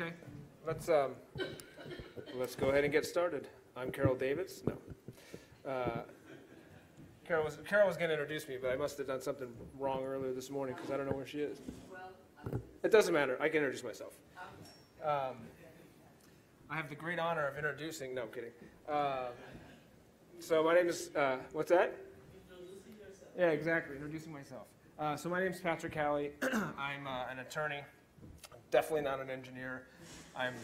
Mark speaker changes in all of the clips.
Speaker 1: Okay, let's, um, let's go ahead and get started. I'm Carol Davids, no. Uh, Carol was, Carol was gonna introduce me, but I must have done something wrong earlier this morning, because I don't know where she is. It doesn't matter, I can introduce myself. Um, I have the great honor of introducing, no, I'm kidding. Uh, So my name is, uh, what's that? Yeah, exactly, introducing myself. Uh, So my name is Patrick Halley, I'm uh, an attorney definitely not an engineer. I'm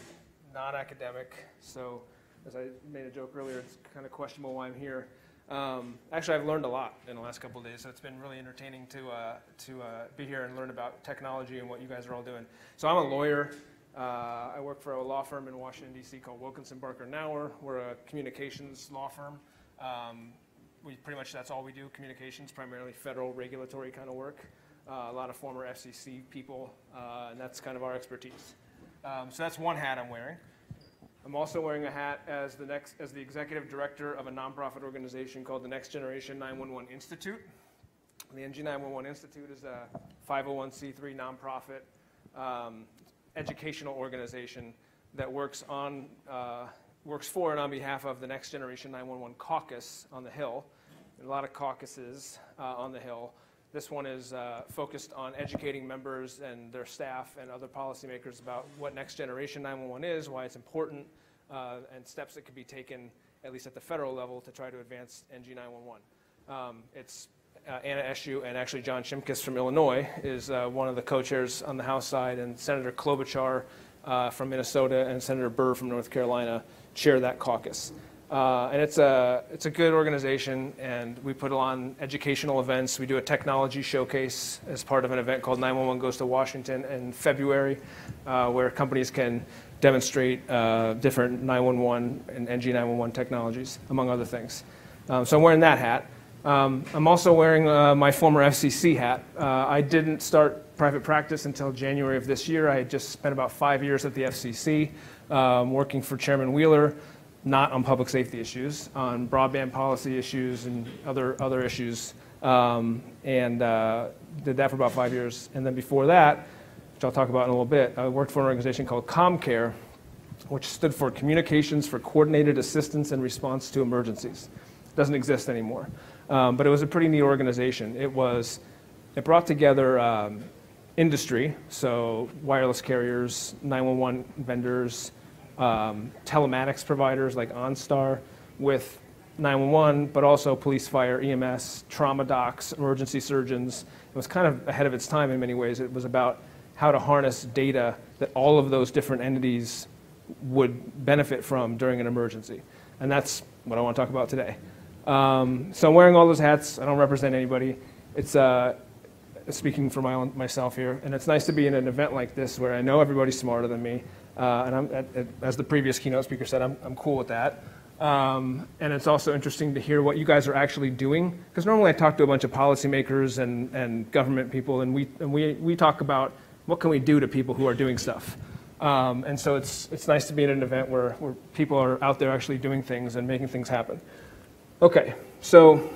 Speaker 1: not academic, so as I made a joke earlier, it's kind of questionable why I'm here. Um, actually, I've learned a lot in the last couple days, so it's been really entertaining to uh, to uh, be here and learn about technology and what you guys are all doing. So I'm a lawyer. Uh, I work for a law firm in Washington D.C. called Wilkinson Barker Knauer. We're a communications law firm. Um, we pretty much that's all we do: communications, primarily federal regulatory kind of work uh, a lot of former FCC people, uh, and that's kind of our expertise. Um, so that's one hat I'm wearing. I'm also wearing a hat as the next as the executive director of a nonprofit organization called the Next Generation 911 Institute. The NG911 Institute is a 501c3 nonprofit um, educational organization that works on uh, works for and on behalf of the Next Generation 911 Caucus on the Hill. a lot of caucuses uh, on the Hill. This one is uh, focused on educating members and their staff and other policymakers about what next generation 911 is, why it's important, uh, and steps that could be taken, at least at the federal level, to try to advance NG 911. Um, it's uh, Anna Eshoo and actually John Shimkus from Illinois is uh, one of the co-chairs on the House side, and Senator Klobuchar uh, from Minnesota and Senator Burr from North Carolina chair that caucus. Uh, and it's a, it's a good organization, and we put on educational events. We do a technology showcase as part of an event called 911 Goes to Washington in February, uh, where companies can demonstrate uh, different 911 and NG911 technologies, among other things. Um, so I'm wearing that hat. Um, I'm also wearing uh, my former FCC hat. Uh, I didn't start private practice until January of this year. I had just spent about five years at the FCC, um, working for Chairman Wheeler not on public safety issues, on broadband policy issues and other, other issues. Um, and uh, did that for about five years. And then before that, which I'll talk about in a little bit, I worked for an organization called ComCare, which stood for Communications for Coordinated Assistance and Response to Emergencies. It doesn't exist anymore. Um, but it was a pretty neat organization. It was, it brought together um, industry, so wireless carriers, 911 vendors, um, telematics providers like OnStar with 911, but also police, fire, EMS, trauma docs, emergency surgeons. It was kind of ahead of its time in many ways. It was about how to harness data that all of those different entities would benefit from during an emergency. And that's what I want to talk about today. Um, so I'm wearing all those hats. I don't represent anybody. It's uh, speaking for my own, myself here, and it's nice to be in an event like this where I know everybody's smarter than me, and I'm, as the previous keynote speaker said, I'm, I'm cool with that. Um, and it's also interesting to hear what you guys are actually doing, because normally I talk to a bunch of policymakers and, and government people, and we, and we, we talk about what can we do to people who are doing stuff. Um, and so it's, it's nice to be at an event where, where people are out there actually doing things and making things happen. Okay, so,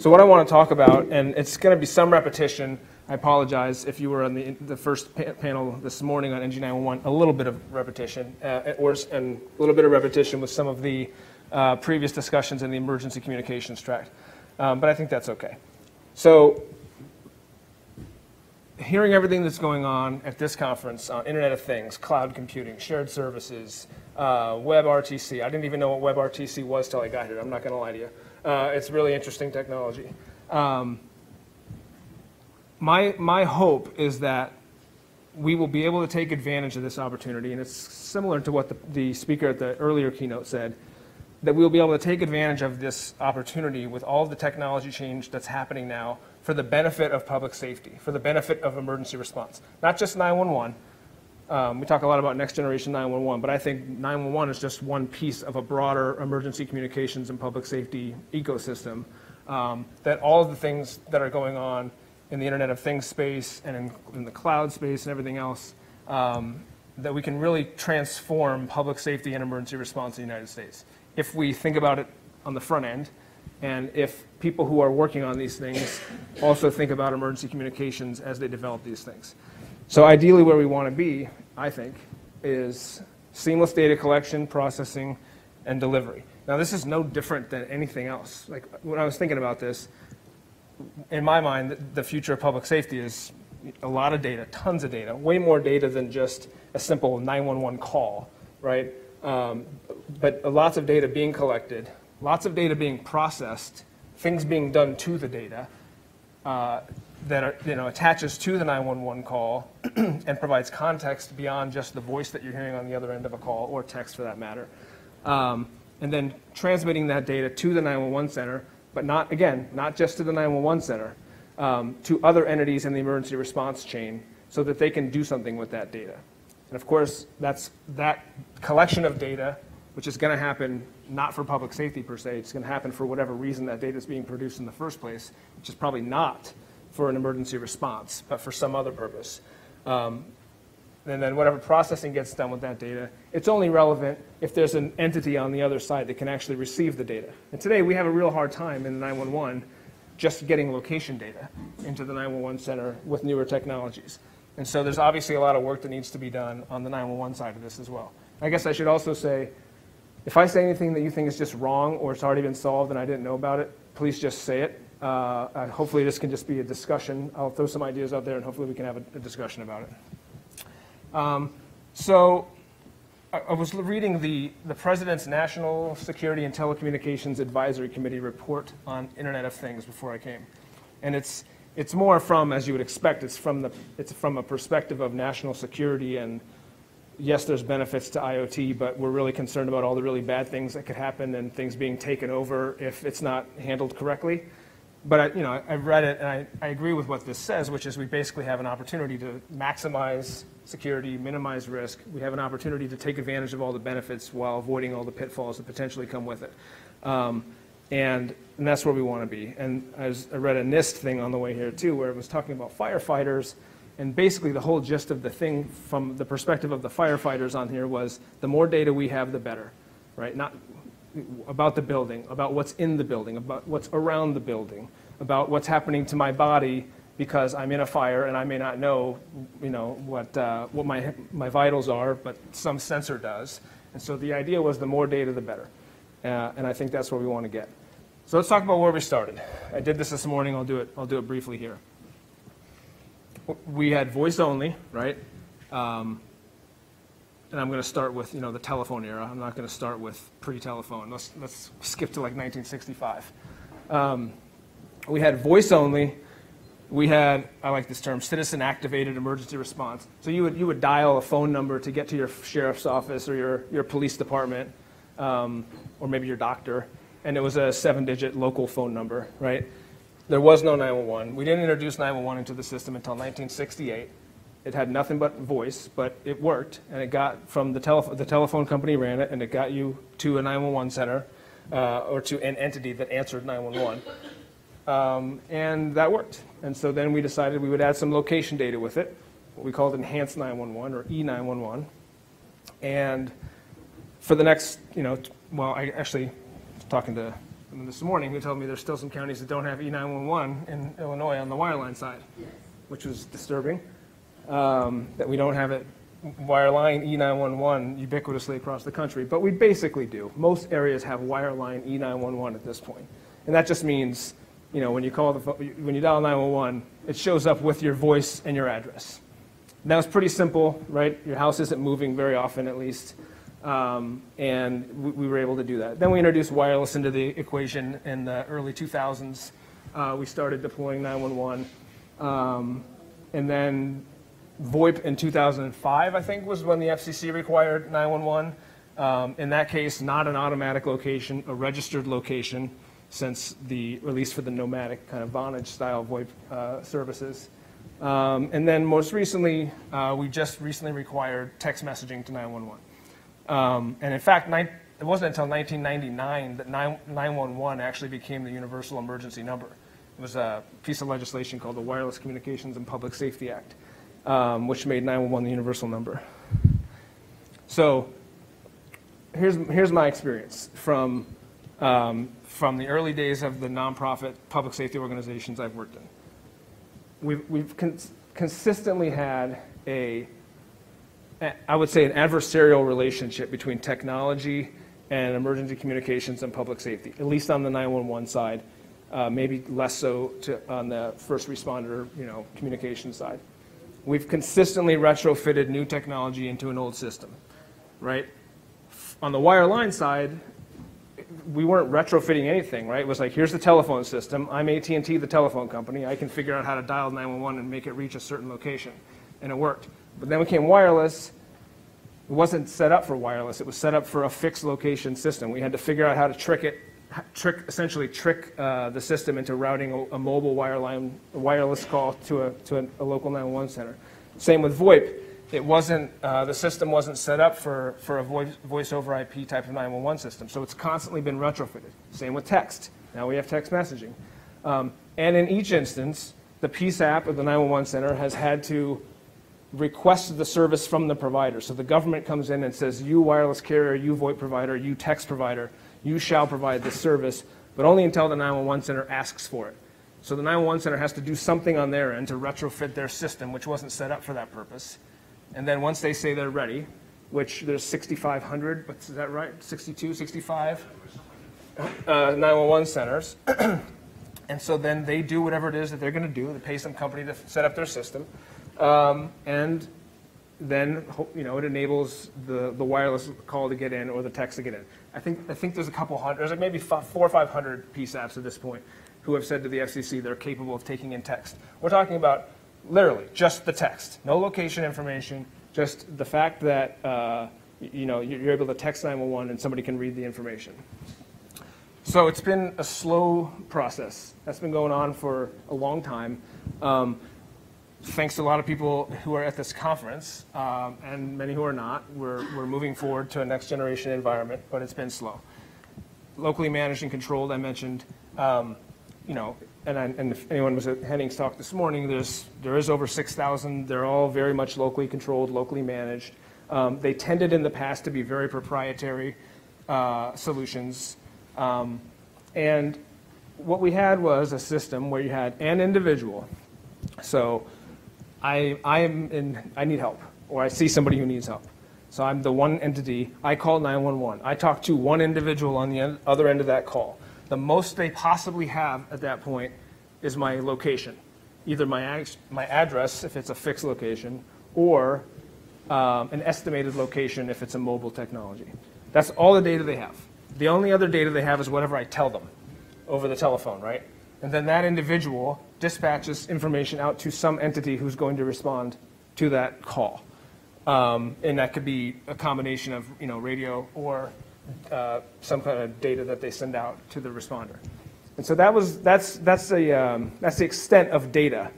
Speaker 1: so what I want to talk about, and it's going to be some repetition, I apologize if you were on the, the first pa panel this morning on NG911, a little bit of repetition, uh, or, and a little bit of repetition with some of the uh, previous discussions in the emergency communications tract. Um, but I think that's okay. So, hearing everything that's going on at this conference on Internet of Things, cloud computing, shared services, uh, WebRTC. I didn't even know what WebRTC was till I got here. I'm not going to lie to you. Uh, it's really interesting technology. Um, my, my hope is that we will be able to take advantage of this opportunity, and it's similar to what the, the speaker at the earlier keynote said, that we'll be able to take advantage of this opportunity with all of the technology change that's happening now for the benefit of public safety, for the benefit of emergency response. Not just 911. Um, we talk a lot about next generation 911, but I think 911 is just one piece of a broader emergency communications and public safety ecosystem. Um, that all of the things that are going on in the Internet of Things space and in, in the cloud space and everything else, um, that we can really transform public safety and emergency response in the United States. If we think about it on the front end, and if people who are working on these things also think about emergency communications as they develop these things. So ideally where we want to be, I think, is seamless data collection, processing, and delivery. Now, this is no different than anything else. Like, when I was thinking about this, in my mind, the- future of public safety is a lot of data, tons of data, way more data than just a simple 911 call, right? Um, But lots of data being collected, lots of data being processed, things being done to the data uh, that are, you know, attaches to the 911 call and provides context beyond just the voice that you're hearing on the other end of a call, or text for that matter. Um, And then transmitting that data to the 911 center, but not, again, not just to the 911 center, um, to other entities in the emergency response chain so that they can do something with that data. And of course, that's that collection of data, which is going to happen not for public safety per se, it's going to happen for whatever reason that data is being produced in the first place, which is probably not for an emergency response, but for some other purpose. Um, and then whatever processing gets done with that data, it's only relevant if there's an entity on the other side that can actually receive the data. And today we have a real hard time in 911 just getting location data into the 911 center with newer technologies. And so there's obviously a lot of work that needs to be done on the 911 side of this as well. I guess I should also say, if I say anything that you think is just wrong or it's already been solved and I didn't know about it, please just say it. Uh, hopefully this can just be a discussion. I'll throw some ideas out there and hopefully we can have a, a discussion about it. Um, so I, I was reading the, the President's National Security and Telecommunications Advisory Committee report on Internet of Things before I came. And it's, it's more from, as you would expect, it's from, the, it's from a perspective of national security and yes, there's benefits to IoT, but we're really concerned about all the really bad things that could happen and things being taken over if it's not handled correctly. But I, you know, I've read it and I, I agree with what this says, which is we basically have an opportunity to maximize security, minimize risk. We have an opportunity to take advantage of all the benefits while avoiding all the pitfalls that potentially come with it. Um, and, and that's where we want to be. And I, was, I read a NIST thing on the way here too, where it was talking about firefighters. And basically, the whole gist of the thing from the perspective of the firefighters on here was the more data we have, the better, right? Not about the building, about what's in the building, about what's around the building, about what's happening to my body because I'm in a fire and I may not know, you know, what, uh, what my, my vitals are, but some sensor does. And so the idea was the more data, the better. Uh, and I think that's where we want to get. So let's talk about where we started. I did this this morning. I'll do it. I'll do it briefly here. We had voice only, right? Um, and I'm going to start with you know the telephone era. I'm not going to start with pre-telephone. Let's let's skip to like 1965. Um, we had voice only. We had I like this term citizen activated emergency response. So you would you would dial a phone number to get to your sheriff's office or your your police department, um, or maybe your doctor, and it was a seven-digit local phone number, right? There was no 911. We didn't introduce 911 into the system until 1968. It had nothing but voice, but it worked, and it got from the, telef- the telephone company ran it, and it got you to a 911 center uh, or to an entity that answered 911. Um, and that worked. And so then we decided we would add some location data with it, what we called Enhanced 911 or E911. And for the next, you know, well, I actually was talking to them this morning who told me there's still some counties that don't have E911 in Illinois on the wireline side, which was disturbing um, that we don't have it wireline E911 ubiquitously across the country, but we basically do. Most areas have wireline E911 at this point. And that just means, you know, when you call the when you dial 911, it shows up with your voice and your address. That was pretty simple, right? Your house isn't moving very often, at least. Um, and we, we were able to do that. Then we introduced wireless into the equation in the early 2000s. Uh, we started deploying 911. Um, and then VoIP in 2005, I think, was when the FCC required 911. Um, in that case, not an automatic location, a registered location, since the, least for the nomadic kind of Vonage style VoIP uh, services. Um, and then most recently, uh, we just recently required text messaging to 911. Um, and in fact, it wasn't until 1999 that 9, 911 actually became the universal emergency number. It was a piece of legislation called the Wireless Communications and Public Safety Act, um, which made 911 the universal number. So here's, here's my experience from, um, from the early days of the nonprofit public safety organizations I've worked in. We've, we've cons- consistently had a I would say, an adversarial relationship between technology and emergency communications and public safety, at least on the 911 side, uh, maybe less so to, on the first responder, you know, communication side. We've consistently retrofitted new technology into an old system, right? On the wireline side, we weren't retrofitting anything, right? It was like, here's the telephone system. I'm AT&T, the telephone company. I can figure out how to dial 911 and make it reach a certain location, and it worked. But then we came wireless. It wasn't set up for wireless. It was set up for a fixed location system. We had to figure out how to trick it, trick essentially trick uh, the system into routing a, a mobile wireline, a wireless call to a to a, a local 911 center. Same with VoIP it wasn't, uh, the system wasn't set up for, for a voice, voice over IP type of 911 system. So it's constantly been retrofitted. Same with text. Now we have text messaging. Um, and in each instance, the PSAP of the 911 center has had to request the service from the provider. So the government comes in and says, you wireless carrier, you VoIP provider, you text provider, you shall provide this service, but only until the 911 center asks for it. So the 911 center has to do something on their end to retrofit their system, which wasn't set up for that purpose. And then once they say they're ready, which there's 6,500, but is that right? 62, 65 uh, 911 centers. and so then they do whatever it is that they're going to do. They pay some company to set up their system. Um, and then you know it enables the, the wireless call to get in or the text to get in. I think I think there's a couple hundred, there's like maybe four or five hundred PSAPs at this point who have said to the FCC they're capable of taking in text. We're talking about literally just the text, no location information, just the fact that uh, you know you're able to text 911 and somebody can read the information. So it's been a slow process. That's been going on for a long time. Um, thanks to a lot of people who are at this conference um, and many who are not, we're, we're moving forward to a next generation environment, but it's been slow. Locally managed and controlled, I mentioned. Um, you know, and, I, and if anyone was at Henning's talk this morning, there's, there is over 6,000. They're all very much locally controlled, locally managed. Um, they tended in the past to be very proprietary uh, solutions. Um, and what we had was a system where you had an individual. So I, I am in, I need help, or I see somebody who needs help. So I'm the one entity. I call 911. I talk to one individual on the other end of that call the most they possibly have at that point is my location, either my, my address if it's a fixed location, or um, an estimated location if it's a mobile technology. That's all the data they have. The only other data they have is whatever I tell them over the telephone, right? And then that individual dispatches information out to some entity who's going to respond to that call. Um, and that could be a combination of you know radio or uh, some kind of data that they send out to the responder. And so that was, that's, that's, the, um, that's the extent of data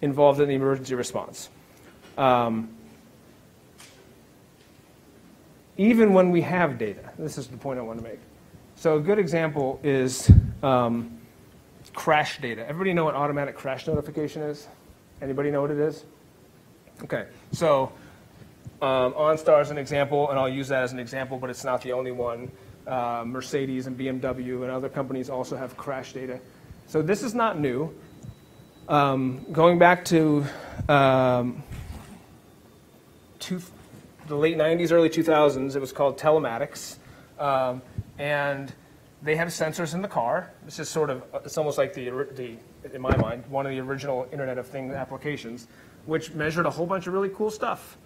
Speaker 1: involved in the emergency response. Um, even when we have data, this is the point I want to make. So a good example is um, crash data. Everybody know what automatic crash notification is? Anybody know what it is? Okay, so um, OnStar is an example, and I'll use that as an example, but it's not the only one. Uh, Mercedes and BMW and other companies also have crash data. So this is not new. Um, going back to um, two, the late 90s, early 2000s, it was called telematics. Um, and they have sensors in the car. This is sort of, it's almost like the, the, in my mind, one of the original Internet of Things applications, which measured a whole bunch of really cool stuff.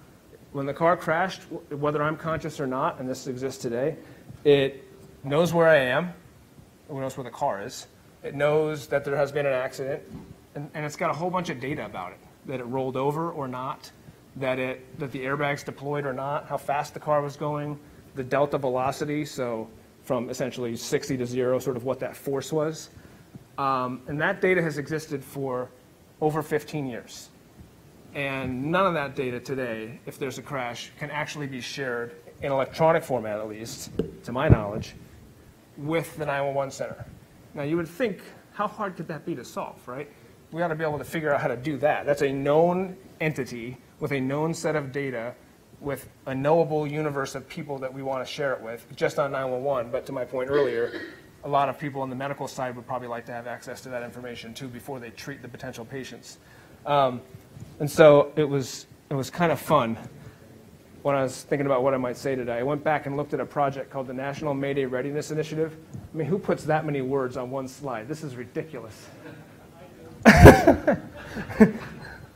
Speaker 1: When the car crashed, whether I'm conscious or not, and this exists today, it knows where I am, it knows where the car is, it knows that there has been an accident, and, and it's got a whole bunch of data about it, that it rolled over or not, that, it, that the airbags deployed or not, how fast the car was going, the delta velocity, so from essentially 60 to zero, sort of what that force was. Um, and that data has existed for over 15 years. And none of that data today, if there's a crash, can actually be shared in electronic format, at least, to my knowledge, with the 911 center. Now, you would think, how hard could that be to solve, right? We ought to be able to figure out how to do that. That's a known entity with a known set of data with a knowable universe of people that we want to share it with, just on 911. But to my point earlier, a lot of people on the medical side would probably like to have access to that information too before they treat the potential patients. Um, and so it was, it was kind of fun when I was thinking about what I might say today. I went back and looked at a project called the National Mayday Readiness Initiative. I mean, who puts that many words on one slide? This is ridiculous. I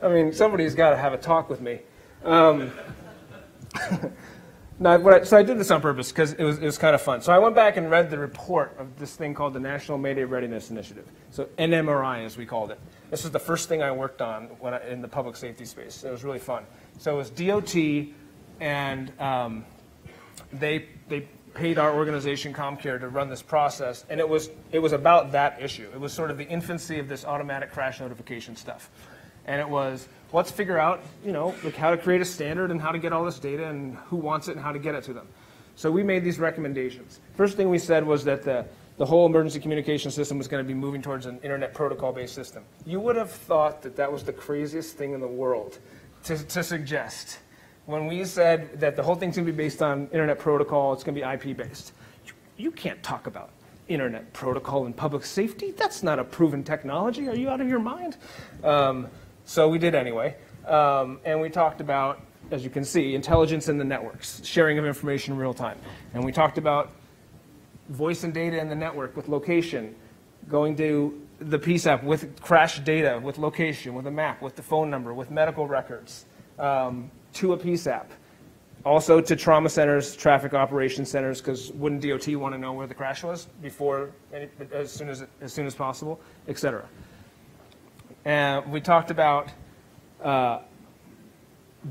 Speaker 1: mean, somebody's got to have a talk with me. Um, I, so I did this on purpose because it was, it was kind of fun. So I went back and read the report of this thing called the National Mayday Readiness Initiative. So NMRI, as we called it. This was the first thing I worked on when I, in the public safety space. It was really fun. So it was DOT, and um, they they paid our organization ComCare to run this process, and it was it was about that issue. It was sort of the infancy of this automatic crash notification stuff, and it was let's figure out you know like how to create a standard and how to get all this data and who wants it and how to get it to them. So we made these recommendations. First thing we said was that the the whole emergency communication system was going to be moving towards an internet protocol-based system. You would have thought that that was the craziest thing in the world to, to suggest when we said that the whole thing's going to be based on internet protocol, it's going to be IP based. You, you can't talk about internet protocol and public safety. That's not a proven technology. Are you out of your mind? Um, so we did anyway. Um, and we talked about, as you can see, intelligence in the networks, sharing of information in real time. And we talked about voice and data in the network with location, going to the PSAP with crash data, with location, with a map, with the phone number, with medical records. Um, to a PSAP. Also to trauma centers, traffic operation centers, because wouldn't DOT want to know where the crash was before, as soon as, as soon as possible, et cetera. And we talked about uh,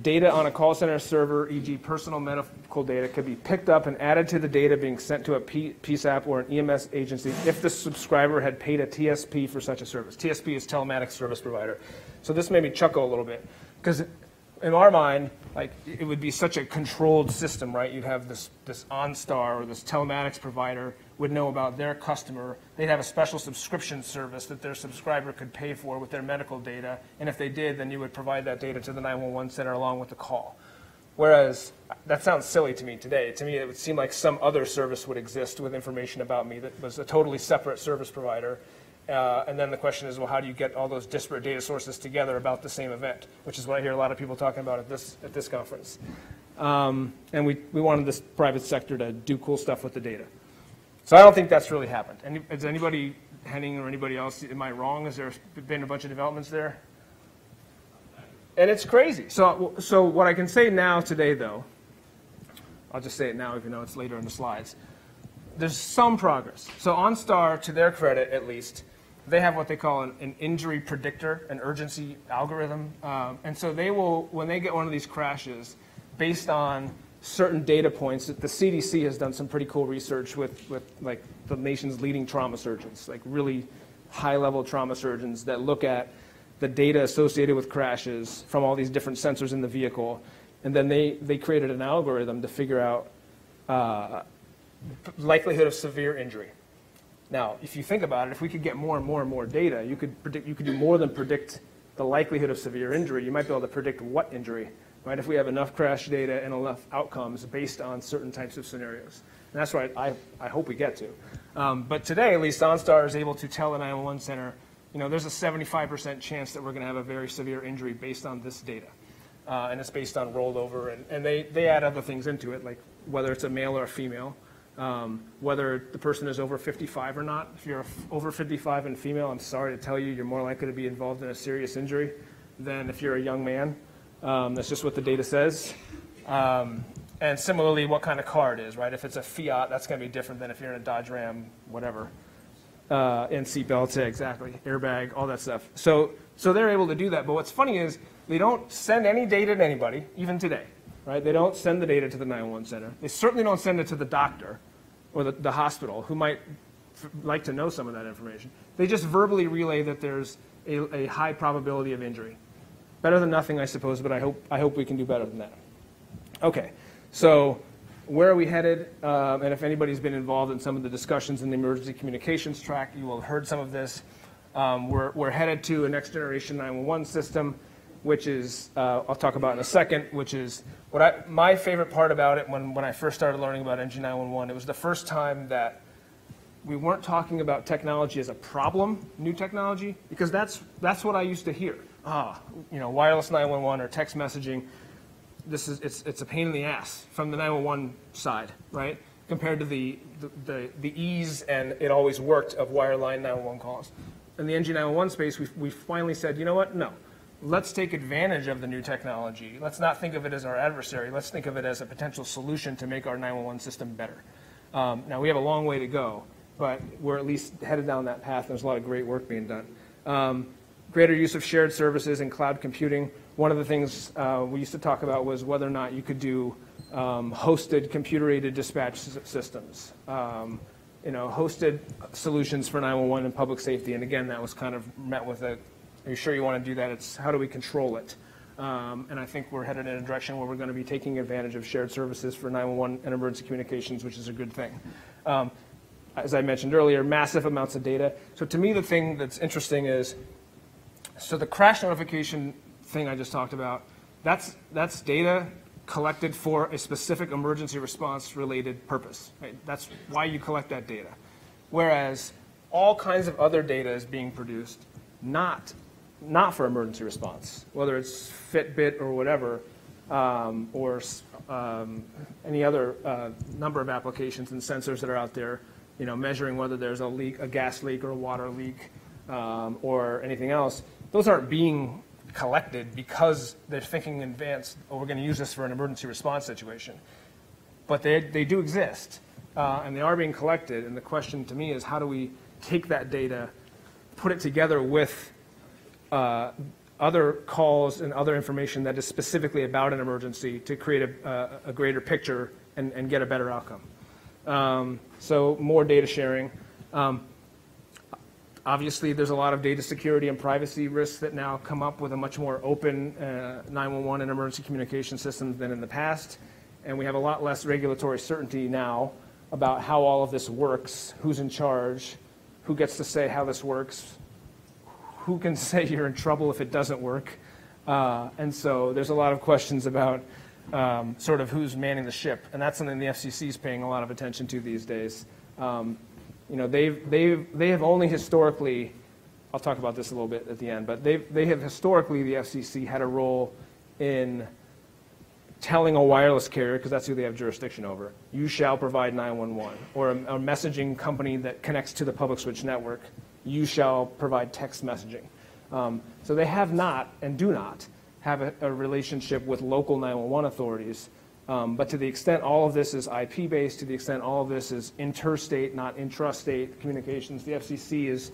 Speaker 1: data on a call center server, e.g. personal medical data, could be picked up and added to the data being sent to a P- PSAP or an EMS agency if the subscriber had paid a TSP for such a service. TSP is telematics service provider. So this made me chuckle a little bit because in our mind, like it would be such a controlled system, right? You'd have this this OnStar or this telematics provider would know about their customer. They'd have a special subscription service that their subscriber could pay for with their medical data, and if they did, then you would provide that data to the 911 center along with the call. Whereas that sounds silly to me today. To me, it would seem like some other service would exist with information about me that was a totally separate service provider uh, and then the question is, well, how do you get all those disparate data sources together about the same event, which is what I hear a lot of people talking about at this, at this conference. Um, and we, we wanted this private sector to do cool stuff with the data. So I don't think that's really happened. Any, is anybody, Henning or anybody else, am I wrong? Has there been a bunch of developments there? And it's crazy. So, so what I can say now today, though, I'll just say it now even though it's later in the slides. There's some progress. So OnStar, to their credit at least, they have what they call an, an injury predictor, an urgency algorithm. Um, and so they will, when they get one of these crashes, based on certain data points, the CDC has done some pretty cool research with, with like the nation's leading trauma surgeons, like really high level trauma surgeons that look at the data associated with crashes from all these different sensors in the vehicle. And then they, they created an algorithm to figure out uh, likelihood of severe injury. Now, if you think about it, if we could get more and more and more data, you could predict, you could do more than predict the likelihood of severe injury. You might be able to predict what injury, right? If we have enough crash data and enough outcomes based on certain types of scenarios. And that's what I, I hope we get to. Um, but today, at least, OnStar is able to tell the 911 center, you know, there's a 75% chance that we're going to have a very severe injury based on this data. Uh, and it's based on rollover, and, and they, they add other things into it, like whether it's a male or a female um, whether the person is over 55 or not. If you're over 55 and female, I'm sorry to tell you, you're more likely to be involved in a serious injury than if you're a young man. Um, that's just what the data says. Um, and similarly, what kind of car it is, right? If it's a Fiat, that's going to be different than if you're in a Dodge Ram, whatever. Uh, and seatbelts, yeah, exactly, airbag, all that stuff. So, so they're able to do that. But what's funny is they don't send any data to anybody, even today right? They don't send the data to the 911 center. They certainly don't send it to the doctor or the, the hospital who might like to know some of that information. They just verbally relay that there's a, a, high probability of injury. Better than nothing, I suppose, but I hope, I hope we can do better than that. Okay, so where are we headed? Um, and if anybody's been involved in some of the discussions in the emergency communications track, you will have heard some of this. Um, we're, we're headed to a next generation 911 system which is uh, I'll talk about in a second, which is what I, my favorite part about it when, when I first started learning about NG911. It was the first time that we weren't talking about technology as a problem, new technology, because that's that's what I used to hear. Ah, you know, wireless 911 or text messaging. this is, it's, it's a pain in the ass from the 911 side, right? Compared to the, the- the, the ease and it always worked of wireline 911 calls. In the NG 911 space, we, we finally said, you know what, no. Let's take advantage of the new technology. Let's not think of it as our adversary. Let's think of it as a potential solution to make our 911 system better. Um, Now, we have a long way to go, but we're at least headed down that path. There's a lot of great work being done. Um, Greater use of shared services and cloud computing. One of the things uh, we used to talk about was whether or not you could do um, hosted computer-aided dispatch systems. Um, You know, hosted solutions for 911 and public safety. And again, that was kind of met with a, are you sure you want to do that? It's how do we control it? Um, And I think we're headed in a direction where we're going to be taking advantage of shared services for 911 and emergency communications, which is a good thing. Um, As I mentioned earlier, massive amounts of data. So to me, the thing that's interesting is, so the crash notification thing I just talked about, that's, that's data collected for a specific emergency response related purpose. Right? That's why you collect that data. Whereas all kinds of other data is being produced, not, not for emergency response, whether it's Fitbit or whatever, um, or um, any other uh, number of applications and sensors that are out there, you know, measuring whether there's a leak, a gas leak or a water leak, um, or anything else. Those aren't being collected because they're thinking in advance, oh, we're going to use this for an emergency response situation. But they, they do exist, uh, and they are being collected. And the question to me is, how do we take that data, put it together with uh, other calls and other information that is specifically about an emergency to create a, a, a greater picture and, and get a better outcome. Um, so more data sharing. Um, obviously, there's a lot of data security and privacy risks that now come up with a much more open uh, 911 and emergency communication systems than in the past. And we have a lot less regulatory certainty now about how all of this works, who's in charge, who gets to say how this works, who can say you're in trouble if it doesn't work. Uh, and so there's a lot of questions about um, sort of who's manning the ship, and that's something the FCC is paying a lot of attention to these days. Um, you know, they've, they've, they have only historically, I'll talk about this a little bit at the end, but they've, they have historically, the FCC had a role in telling a wireless carrier, because that's who they have jurisdiction over, you shall provide 911, or a, a messaging company that connects to the public switch network, you shall provide text messaging. Um, so they have not and do not have a, a relationship with local 911 authorities. Um, but to the extent all of this is IP based, to the extent all of this is interstate, not intrastate communications, the FCC is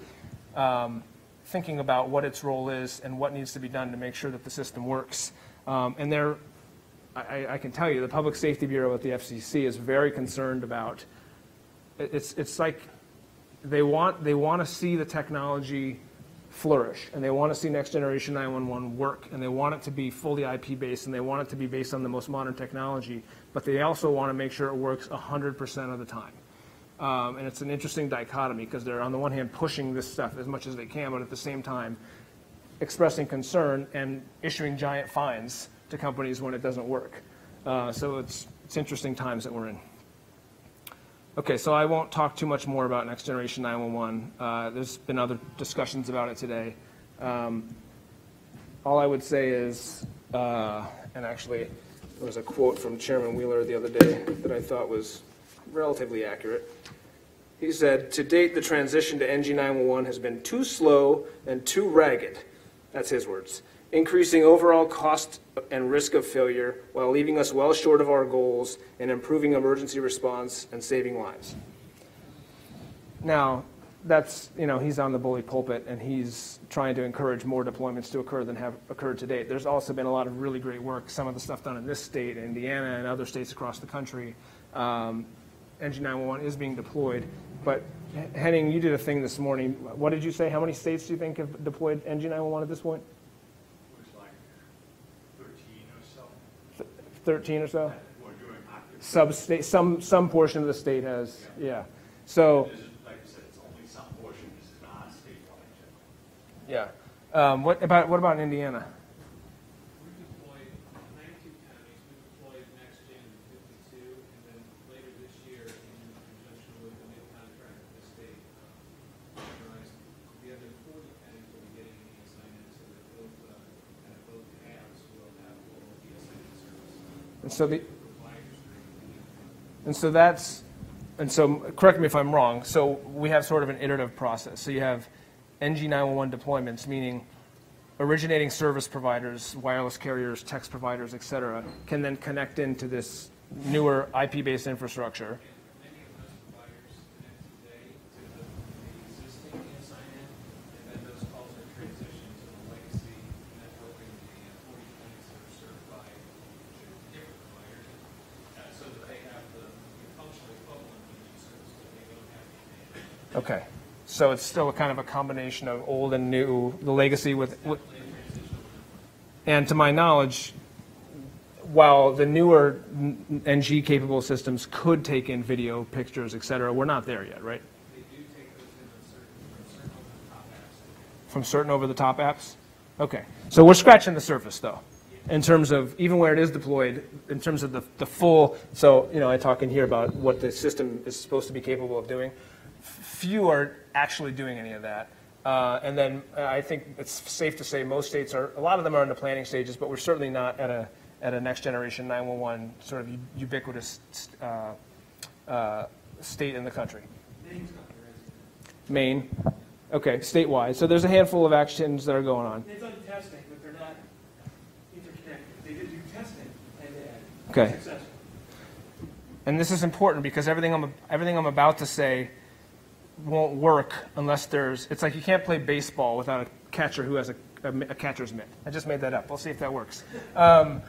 Speaker 1: um, thinking about what its role is and what needs to be done to make sure that the system works. Um, and they're, I, I can tell you, the Public Safety Bureau at the FCC is very concerned about. It's, it's like they want, they want to see the technology flourish, and they want to see next generation 911 work, and they want it to be fully IP based, and they want it to be based on the most modern technology, but they also want to make sure it works 100% of the time. Um, and it's an interesting dichotomy because they're on the one hand pushing this stuff as much as they can, but at the same time expressing concern and issuing giant fines to companies when it doesn't work. Uh, so it's, it's interesting times that we're in. Okay, so I won't talk too much more about Next Generation 911. Uh, there's been other discussions about it today. Um, all I would say is, uh, and actually, there was a quote from Chairman Wheeler the other day that I thought was relatively accurate. He said, "To date, the transition to NG 911 has been too slow and too ragged." That's his words. Increasing overall cost and risk of failure while leaving us well short of our goals and improving emergency response and saving lives. Now, that's, you know, he's on the bully pulpit and he's trying to encourage more deployments to occur than have occurred to date. There's also been a lot of really great work, some of the stuff done in this state, Indiana, and other states across the country. Um, NG 911 is being deployed. But Henning, you did a thing this morning. What did you say? How many states do you think have deployed NG 911 at this point?
Speaker 2: Looks like thirteen or so.
Speaker 1: 13 or so?
Speaker 2: Active.
Speaker 1: Sub-state, some, some portion of the state has, yeah. So,
Speaker 2: This is, like I said, it's only some portion, this is not statewide.
Speaker 1: yeah. Um, what about, what about Indiana?
Speaker 3: We deployed nineteen counties, we deployed next gen fifty-two, and then later this year, in conjunction with the new contract with the state, um, authorized the other forty counties will be getting the assignment, so that both, uh, kind of both halves will have full assignment service.
Speaker 1: And so the, and so that's, and so, correct me if I'm wrong, so we have sort of an iterative process. So you have NG 911 deployments, meaning originating service providers, wireless carriers, text providers, et cetera, can then connect into this newer IP-based infrastructure.
Speaker 3: Many of those providers connect today to the, the existing ESIN, and then those calls are transitioned to the legacy networking, the forty twenties that are served by different providers, uh, so that they have the functional equivalent of the service, but they don't have the
Speaker 1: Okay. So it's still a kind of a combination of old and new, the legacy with, with and to my knowledge, while the newer NG-capable systems could take in video, pictures, et cetera, we're not there yet, right?
Speaker 3: They do take those in certain, from certain.
Speaker 1: From certain over-the-top apps? Okay. So we're scratching the surface, though, in terms of, even where it is deployed, in terms of the, the full, so, you know, I talk in here about what the system is supposed to be capable of doing. Few are actually doing any of that. Uh, And then uh, I think it's safe to say most states are, a lot of them are in the planning stages, but we're certainly not at a, at a next-generation 911 sort of ubiquitous uh, uh, state in the country.
Speaker 3: Name's not there, is it?
Speaker 1: Maine, okay, statewide. So there's a handful of actions that are going on.
Speaker 4: They've done testing, but they're not interconnected. They did do testing and they
Speaker 1: Okay.
Speaker 4: successful.
Speaker 1: And this is important because everything I'm, everything I'm about to say won't work unless there's, it's like you can't play baseball without a catcher who has a, a, a catcher's mitt. I just made that up. We'll see if that works. Um,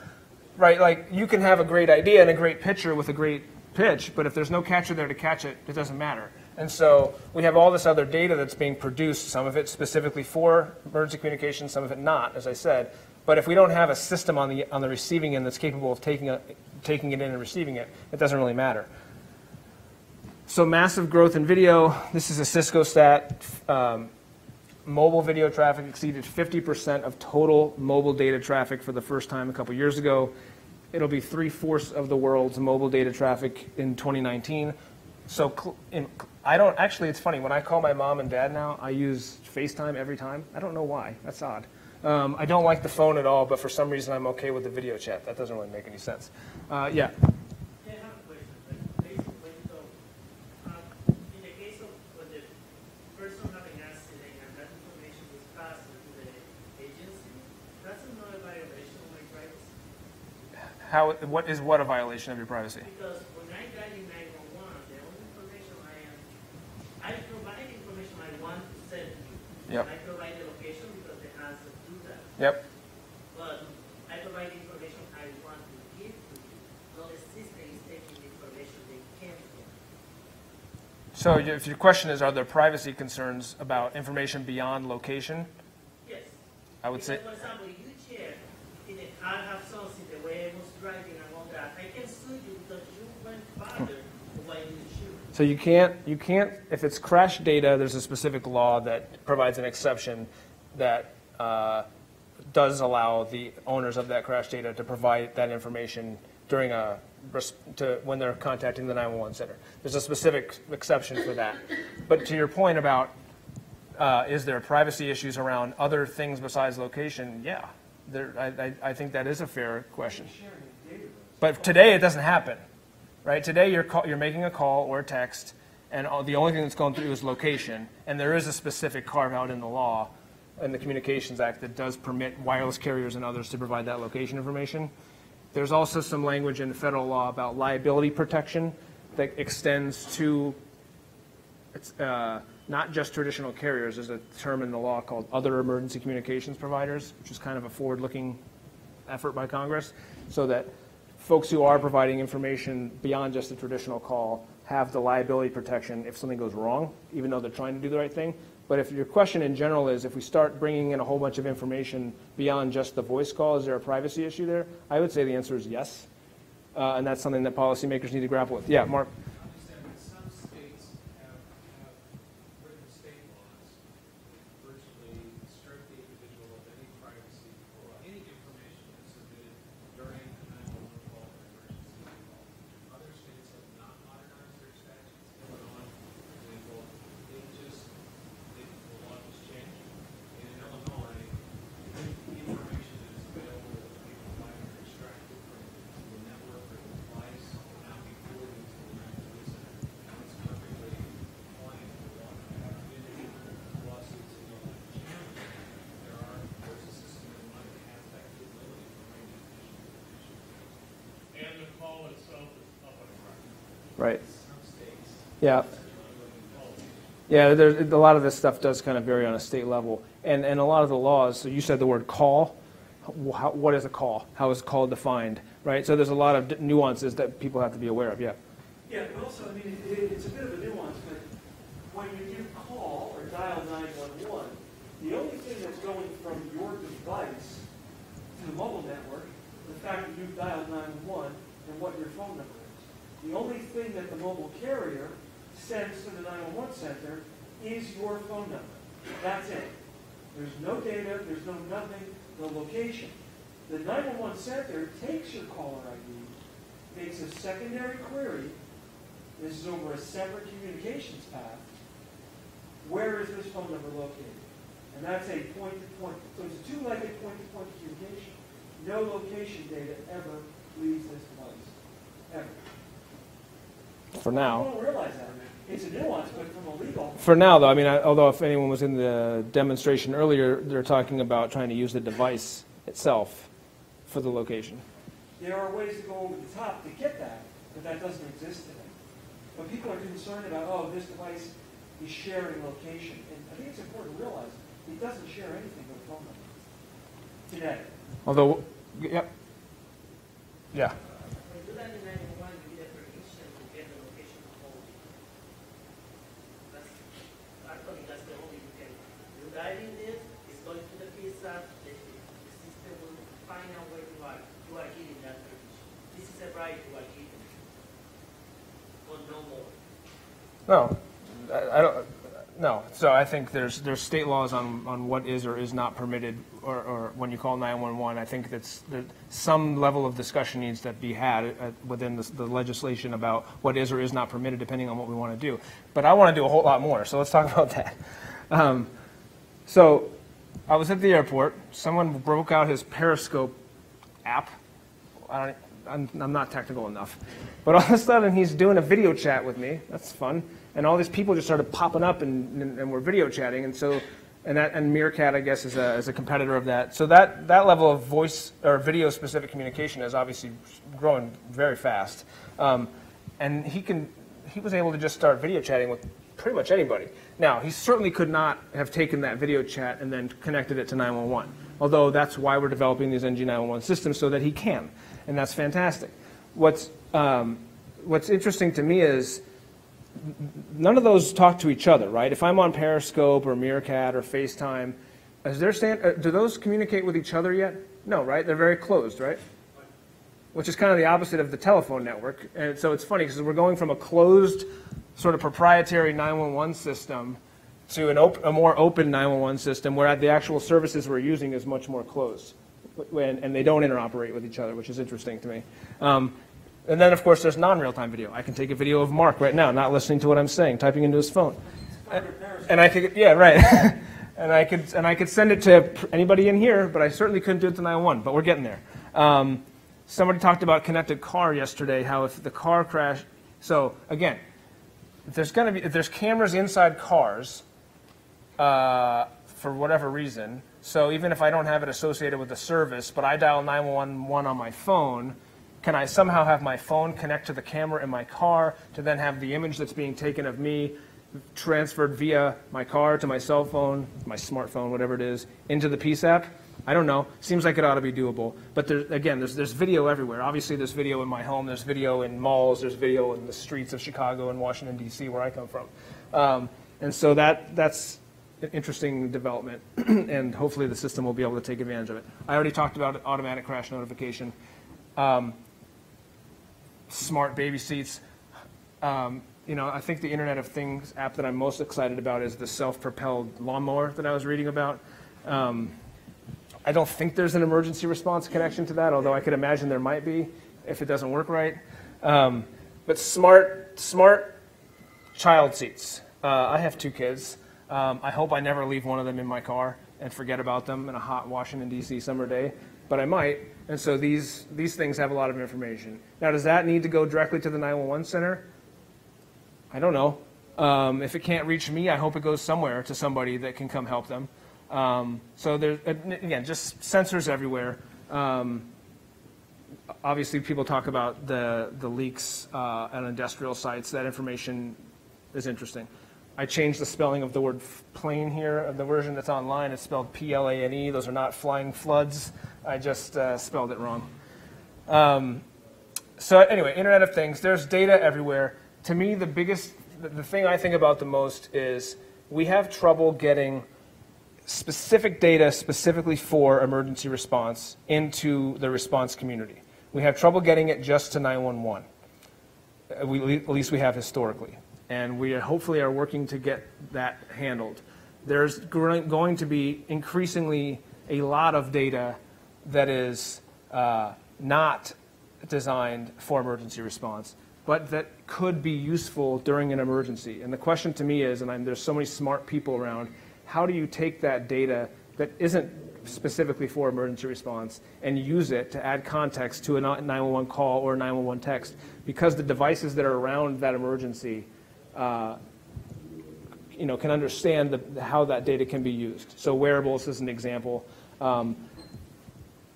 Speaker 1: right, like you can have a great idea and a great pitcher with a great pitch, but if there's no catcher there to catch it, it doesn't matter. And so we have all this other data that's being produced, some of it specifically for emergency communications, some of it not, as I said. But if we don't have a system on the, on the receiving end that's capable of taking, a, taking it in and receiving it, it doesn't really matter. So massive growth in video. This is a Cisco stat. Um, mobile video traffic exceeded 50% of total mobile data traffic for the first time a couple years ago. It'll be three-fourths of the world's mobile data traffic in 2019. So in, I don't, actually, it's funny, when I call my mom and dad now, I use FaceTime every time. I don't know why. That's odd. Um, I don't like the phone at all, but for some reason I'm okay with the video chat. That doesn't really make any sense. Uh, yeah.
Speaker 5: I have a question, but basically, so, um, in the case of when the person having accident and that information is passed to the agency, that's another violation of my privacy.
Speaker 1: How, what is what a violation of your privacy?
Speaker 5: Because when I dial in nine-one-one, the only information I am, I provide information I want to send you.
Speaker 1: Yep.
Speaker 5: I provide the location because they have to do that.
Speaker 1: Yep.
Speaker 5: But I provide information I want to give to you. No, the system is taking the information they can't get.
Speaker 1: So if your question is, are there privacy concerns about information beyond location?
Speaker 5: Yes.
Speaker 1: I would say,
Speaker 5: For example, you chair, in the car have the way I was driving and all that, I can sue you because you went farther than what you should.
Speaker 1: So you can't, you can't, if it's crash data, there's a specific law that provides an exception that uh, does allow the owners of that crash data to provide that information during a, to, when they're contacting the 911 center. There's a specific exception for that. But to your point about, uh, is there privacy issues around other things besides location? Yeah, there, I, I, I think that is a fair question. But today it doesn't happen, right? Today you're call, you're making a call or a text, and all, the only thing that's going through is location. And there is a specific carve out in the law, in the Communications Act, that does permit wireless carriers and others to provide that location information. There's also some language in federal law about liability protection that extends to it's uh, not just traditional carriers. There's a term in the law called other emergency communications providers, which is kind of a forward-looking effort by Congress, so that folks who are providing information beyond just the traditional call have the liability protection if something goes wrong, even though they're trying to do the right thing. But if your question in general is, if we start bringing in a whole bunch of information beyond just the voice call, is there a privacy issue there? I would say the answer is yes, uh, and that's something that policymakers need to grapple with. Yeah, Mark?
Speaker 3: understand that some states have, have written state laws that virtually strip the individual of any privacy or any information that's submitted during a nine-one-one call or emergency call. Other states have not modernized their statutes. Illinois, for example, they just, they, the law just changed. And in Illinois, the information that is available that people find or extracted from the network call itself is up on
Speaker 1: Right. Yeah. Yeah, there's, a lot of this stuff does kind of vary on a state level. And, and a lot of the laws, so you said the word call. How, what is a call? How is call defined? Right? So there's a lot of nuances that people have to be aware of. Yeah.
Speaker 4: Yeah, but also, I mean, it- it's a bit of a nuance, but when you do call or dial 911, the only thing that's going from your device to the mobile network, the fact that you've dialed 911 and what your phone number is. The only thing that the mobile carrier sends to the 911 center is your phone number. That's it. There's no data, there's no nothing, no location. The 911 center takes your caller ID, makes a secondary query, this is over a separate communications path. Where is this phone number located? And that's a point-to-point, so it's a two-legged point-to-point communication. No location data ever leaves this device, ever.
Speaker 1: For now.
Speaker 4: Don't realize that. It's a nuance, but from a legal,
Speaker 1: For now, though, I mean, I, although if anyone was in the demonstration earlier, they're talking about trying to use the device itself for the location.
Speaker 4: there are ways to go over the top to get that, but that doesn't exist today. But people are concerned about, oh, this device is sharing location. And I think it's important to realize it doesn't share anything with phone number today.
Speaker 1: Although, yep. Yeah.
Speaker 5: When you dial nine one one, you get permission to get the location of home. That's, actually, that's the only you can, you dialing this, it's going to the PSAP, the, the system will find out where you are, you are giving that permission. This is a right you are giving. But no more.
Speaker 1: No, I, I don't. No. So I think there's there's state laws on, on what is or is not permitted, or, or when you call 911. I think that's there, some level of discussion needs to be had uh, within the, the legislation about what is or is not permitted, depending on what we want to do. But I want to do a whole lot more. So let's talk about that. Um, so I was at the airport. Someone broke out his Periscope app. I I'm not technical enough. But all of a sudden, he's doing a video chat with me. That's fun. And all these people just started popping up and, and, and we're video chatting. And so, and, that, and Meerkat, I guess, is a, is a competitor of that. So that, that level of voice or video specific communication is obviously growing very fast. Um, and he can, he was able to just start video chatting with pretty much anybody. Now, he certainly could not have taken that video chat and then connected it to 911. Although that's why we're developing these NG911 systems so that he can, and that's fantastic. What's um, what's interesting to me is none of those talk to each other, right? If I'm on Periscope or Meerkat or FaceTime, is there stand, uh, do those communicate with each other yet? No, right? They're very closed, right? Which is kind of the opposite of the telephone network. And so it's funny because we're going from a closed, sort of proprietary 911 system to an a more open 911 system where the actual services we're using is much more closed. When, and they don't interoperate with each other, which is interesting to me. Um, and then, of course, there's non-real-time video. I can take a video of Mark right now, not listening to what I'm saying, typing into his phone. And I could, yeah, right. and I could, and I could send it to anybody in here, but I certainly couldn't do it to 911. But we're getting there. Um, somebody talked about connected car yesterday. How if the car crash, so again, if there's going to be if there's cameras inside cars, uh, for whatever reason. So even if I don't have it associated with the service, but I dial 911 on my phone, can I somehow have my phone connect to the camera in my car to then have the image that's being taken of me transferred via my car to my cell phone, my smartphone, whatever it is, into the PSAP? I don't know. Seems like it ought to be doable. But again, there's, there's video everywhere. Obviously, there's video in my home, there's video in malls, there's video in the streets of Chicago and Washington, D.C., where I come from. Um, and so that, that's an interesting development, and hopefully the system will be able to take advantage of it. I already talked about automatic crash notification. Um, smart baby seats. Um, you know, I think the Internet of Things app that I'm most excited about is the self-propelled lawnmower that I was reading about. Um, I don't think there's an emergency response connection to that, although I could imagine there might be if it doesn't work right. Um, but smart, smart child seats. Uh, I have two kids. Um, I hope I never leave one of them in my car and forget about them in a hot Washington D.C. summer day, but I might. And so these these things have a lot of information. Now, does that need to go directly to the 911 center? I don't know. Um, if it can't reach me, I hope it goes somewhere to somebody that can come help them. Um, so there's again just sensors everywhere. Um, obviously, people talk about the, the leaks uh, at industrial sites. That information is interesting. I changed the spelling of the word plane here. Uh, The version that's online, it's spelled P-L-A-N-E. Those are not flying floods. I just uh, spelled it wrong. Um, so anyway, Internet of Things, there's data everywhere. To me, the biggest, the, the thing I think about the most is we have trouble getting specific data specifically for emergency response into the response community. We have trouble getting it just to 911. Uh, We, at least we have historically. And we hopefully are working to get that handled. There's going to be increasingly a lot of data that is uh, not designed for emergency response, but that could be useful during an emergency. And the question to me is, and I'm, there's so many smart people around, how do you take that data that isn't specifically for emergency response and use it to add context to a 911 call or a 911 text? Because the devices that are around that emergency, uh, you know, can understand the, how that data can be used. So wearables is an example. Um,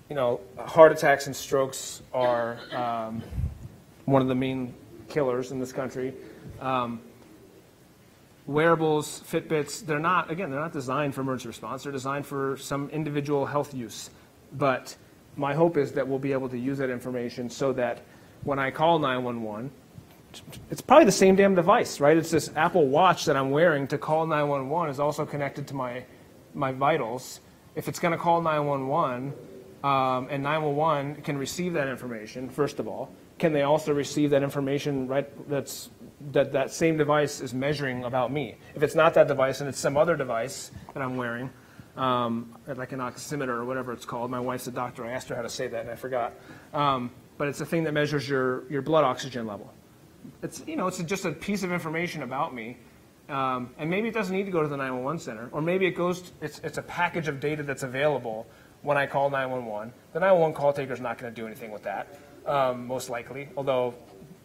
Speaker 1: you know, heart attacks and strokes are um, one of the main killers in this country. Um, wearables, Fitbits, they're not, again, they're not designed for emergency response. They're designed for some individual health use. But my hope is that we'll be able to use that information so that when I call 911, it's probably the same damn device, right? It's this Apple Watch that I'm wearing to call 911 is also connected to my, my vitals. If it's going to call 911, um, and 911 can receive that information, first of all, can they also receive that information right that's that that same device is measuring about me? If it's not that device and it's some other device that I'm wearing, um, like an oximeter or whatever it's called. My wife's a doctor. I asked her how to say that and I forgot. Um, but it's a thing that measures your, your blood oxygen level. It's you know it's just a piece of information about me. Um, and maybe it doesn't need to go to the 911 center, or maybe it goes. it's it's a package of data that's available when I call 911. The 911 call taker is not going to do anything with that, um, most likely. Although,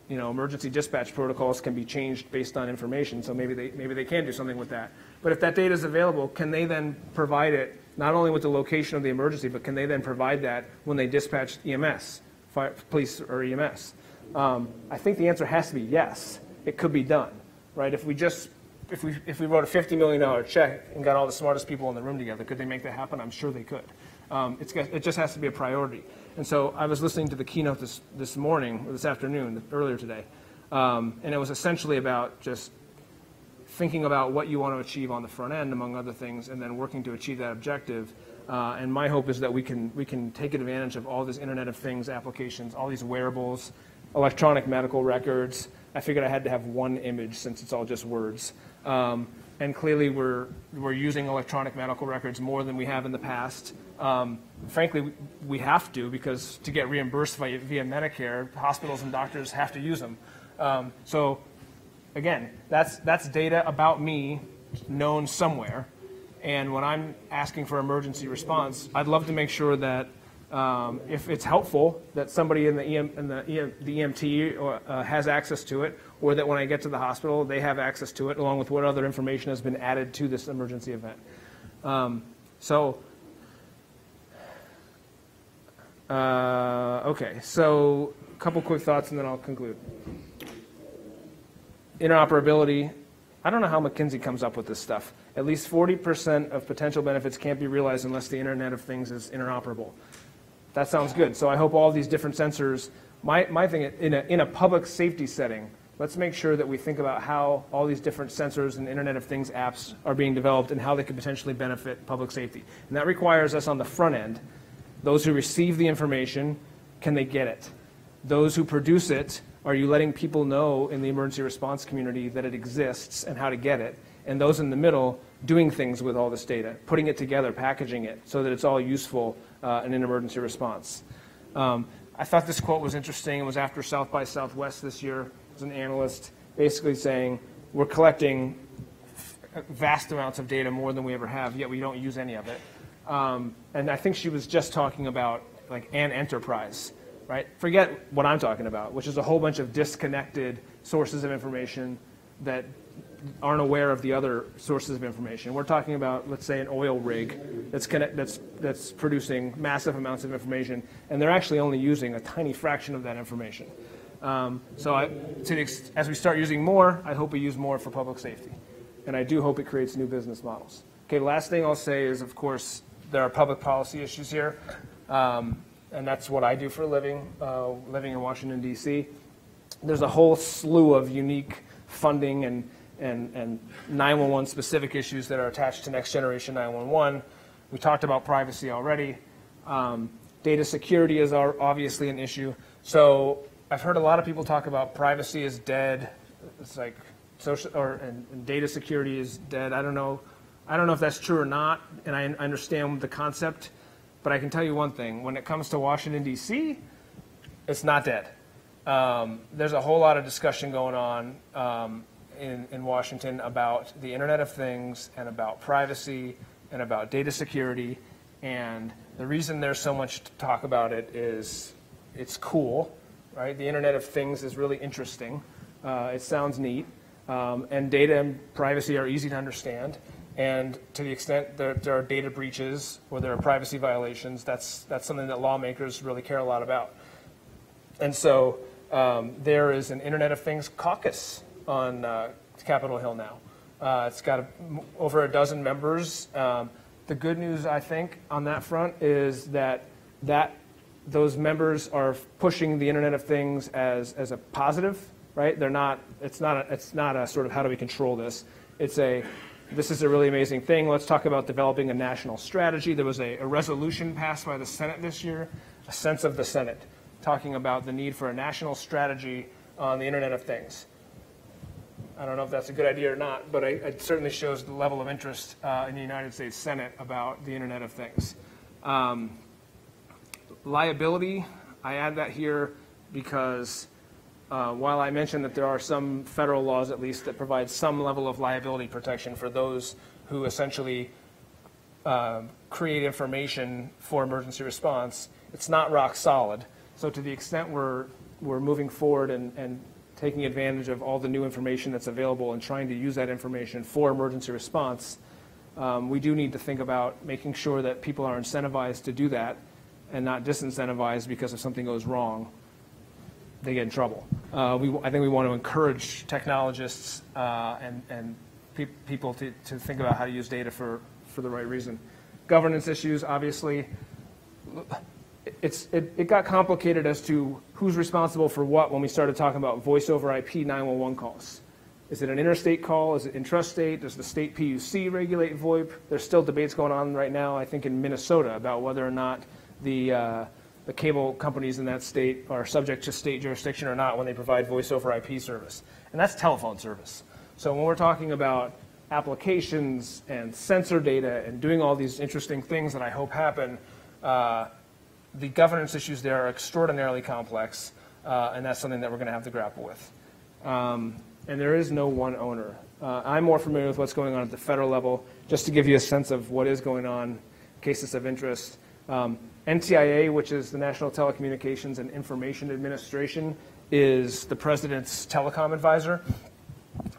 Speaker 1: you know, emergency dispatch protocols can be changed based on information, so maybe they maybe they can do something with that. But if that data is available, can they then provide it not only with the location of the emergency, but can they then provide that when they dispatch EMS, fire, police or EMS? Um, I think the answer has to be yes. It could be done, right? If we just if we if we wrote a fifty million dollar check and got all the smartest people in the room together, could they make that happen? I'm sure they could. Um, it's, it just has to be a priority. And so I was listening to the keynote this, this morning, or this afternoon, earlier today, um, and it was essentially about just thinking about what you want to achieve on the front end, among other things, and then working to achieve that objective. Uh, and my hope is that we can, we can take advantage of all these Internet of Things applications, all these wearables, electronic medical records. I figured I had to have one image since it's all just words. Um, and clearly, we're, we're using electronic medical records more than we have in the past. Um, frankly, we- have to because to get reimbursed via, via Medicare, hospitals and doctors have to use them. Um, so, again, that's, that's data about me known somewhere. And when I'm asking for emergency response, I'd love to make sure that um, if it's helpful, that somebody in the, EM, in the, EM, the EMT or, uh, has access to it, or that when I get to the hospital, they have access to it, along with what other information has been added to this emergency event. Um, so, uh, okay, so a couple quick thoughts and then I'll conclude. Interoperability. I don't know how McKinsey comes up with this stuff. At least 40% of potential benefits can't be realized unless the Internet of Things is interoperable. That sounds good. So I hope all these different sensors, my, my thing, in a, in a public safety setting, let's make sure that we think about how all these different sensors and Internet of Things apps are being developed and how they could potentially benefit public safety. And that requires us on the front end, those who receive the information, can they get it? Those who produce it, are you letting people know in the emergency response community that it exists and how to get it? And those in the middle, doing things with all this data, putting it together, packaging it so that it's all useful uh, in an emergency response. Um, I thought this quote was interesting. It was after South by Southwest this year. It was an analyst basically saying, we're collecting vast amounts of data, more than we ever have, yet we don't use any of it. Um, and I think she was just talking about like an enterprise, right? Forget what I'm talking about, which is a whole bunch of disconnected sources of information that aren't aware of the other sources of information. We're talking about, let's say, an oil rig that's connect, that's that's producing massive amounts of information, and they're actually only using a tiny fraction of that information. Um, so, I, to as we start using more, I hope we use more for public safety, and I do hope it creates new business models. Okay, last thing I'll say is, of course, there are public policy issues here, um, and that's what I do for a living, uh, living in Washington D.C there's a whole slew of unique funding and, and, and 911 specific issues that are attached to next generation 911. We talked about privacy already. Um, data security is our, obviously an issue. So I've heard a lot of people talk about privacy is dead. It's like social or and, and data security is dead. I don't know. I don't know if that's true or not, and I understand the concept. But I can tell you one thing: when it comes to Washington D.C., it's not dead. Um, there's a whole lot of discussion going on um, in, in Washington about the Internet of Things and about privacy and about data security. And the reason there's so much to talk about it is it's cool, right? The Internet of Things is really interesting. Uh, it sounds neat. Um, and data and privacy are easy to understand. And to the extent that there are data breaches or there are privacy violations, that's, that's something that lawmakers really care a lot about. And so um, there is an Internet of Things caucus on uh, Capitol Hill now. Uh, it's got over a dozen members. Um, the good news, I think, on that front is that that those members are pushing the Internet of Things as, as a positive, right? They're not. It's not. A, it's not a sort of how do we control this. It's a this is a really amazing thing. Let's talk about developing a national strategy. There was a, a resolution passed by the Senate this year, a sense of the Senate talking about the need for a national strategy on the Internet of Things. I don't know if that's a good idea or not, but it, it certainly shows the level of interest uh, in the United States Senate about the Internet of Things. Um, liability, I add that here because uh, while I mentioned that there are some federal laws, at least, that provide some level of liability protection for those who essentially uh, create information for emergency response, it's not rock solid. So to the extent we're, we're moving forward and, and taking advantage of all the new information that's available and trying to use that information for emergency response, um, we do need to think about making sure that people are incentivized to do that and not disincentivized because if something goes wrong, they get in trouble. Uh, we, I think we want to encourage technologists uh, and, and pe people to, to think about how to use data for, for the right reason. Governance issues, obviously it's, it, it got complicated as to who's responsible for what when we started talking about voice over IP 911 calls. Is it an interstate call? Is it intrastate? Does the state PUC regulate VoIP? There's still debates going on right now, I think, in Minnesota about whether or not the, uh, the cable companies in that state are subject to state jurisdiction or not when they provide voice over IP service. And that's telephone service. So when we're talking about applications and sensor data and doing all these interesting things that I hope happen, uh, the governance issues there are extraordinarily complex, uh, and that's something that we're going to have to grapple with. Um, and there is no one owner. Uh, I'm more familiar with what's going on at the federal level, just to give you a sense of what is going on, cases of interest. Um, NTIA, which is the National Telecommunications and Information Administration, is the president's telecom advisor.